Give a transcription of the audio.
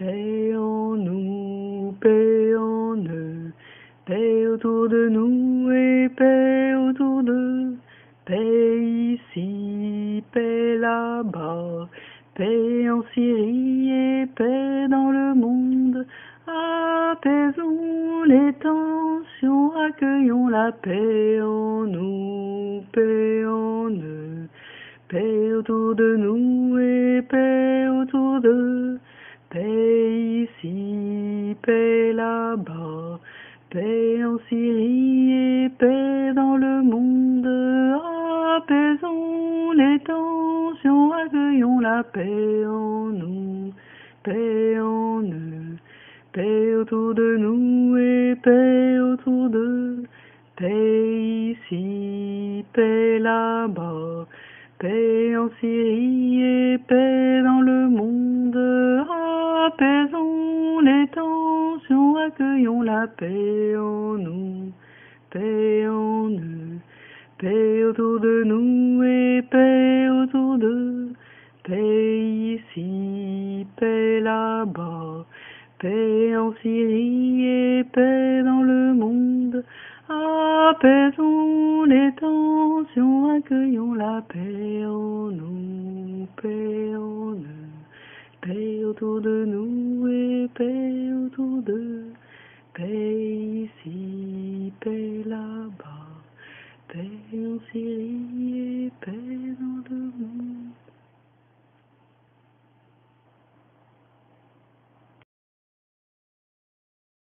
paix en nous, paix en eux, paix autour de nous et paix autour d'eux, paix ici, paix là-bas, paix en Syrie et paix dans le monde. Apaisons les tensions, accueillons la paix en nous, paix en eux, paix autour de nous et paix autour d'eux, paix ici, paix là-bas, paix en Syrie et paix dans le monde. Apaisons les tensions, accueillons la paix en nous, paix en eux paix autour de nous et paix autour d'eux, paix ici, paix là-bas, paix en Syrie et paix dans. Apaisons les tensions, accueillons la paix en nous, paix en eux, paix autour de nous et paix autour d'eux, paix ici, paix là-bas. Paix en Syrie et paix dans le monde. Apaisons les tensions, accueillons la paix en nous, autour de nous et paix autour d'eux. Paix ici, paix là-bas, paix en Syrie et paix dans le monde.